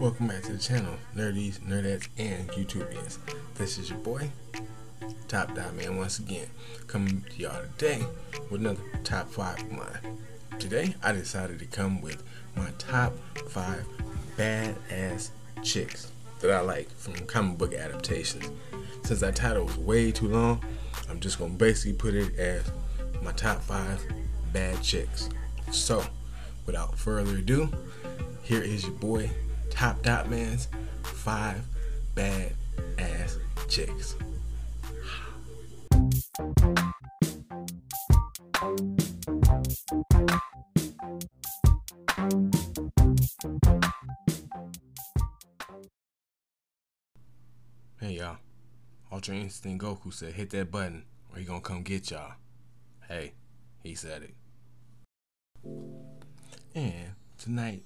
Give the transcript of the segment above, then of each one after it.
Welcome back to the channel, nerdies, nerdettes, and YouTubians. This is your boy, Top Dot Man, once again, coming to y'all today with another top five of mine. Today, I decided to come with my top five badass chicks that I like from comic book adaptations. Since that title was way too long, I'm just gonna basically put it as my top five bad chicks. So, without further ado, here is your boy Top Dot Man's five bad ass chicks. Hey y'all, Ultra Instinct Goku said hit that button or he gonna come get y'all. Hey, he said it. And tonight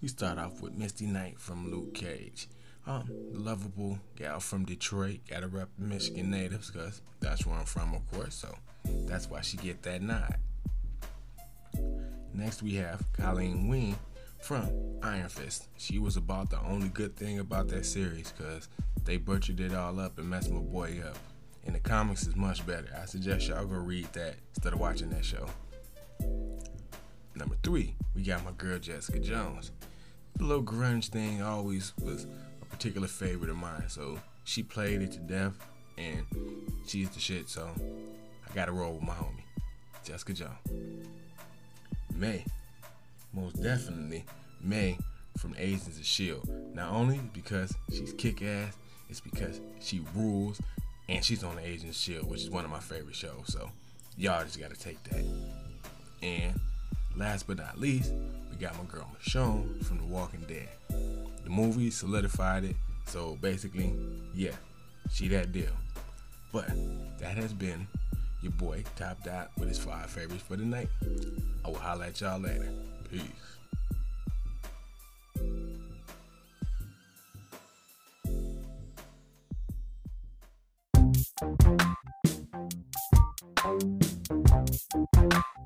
we start off with Misty Knight from Luke Cage. Um, lovable gal from Detroit, gotta rep Michigan natives, cause that's where I'm from, of course. So that's why she get that nod. Next we have Colleen Wing from Iron Fist. She was about the only good thing about that series, cause they butchered it all up and messed my boy up. And the comics is much better. I suggest y'all go read that instead of watching that show. Number three, we got my girl Jessica Jones. Little grunge thing always was a particular favorite of mine, so she played it to death, and she's the shit. So I gotta roll with my homie, Jessica Jones. May, most definitely May from Agents of Shield. Not only because she's kick ass, it's because she rules, and she's on the Agents of Shield, which is one of my favorite shows. So y'all just gotta take that. And Last but not least, we got my girl Michonne from The Walking Dead. The movie solidified it, so basically, yeah, she that deal. But that has been your boy Top Dot with his five favorites for the night. I will holla at y'all later. Peace. Thank you.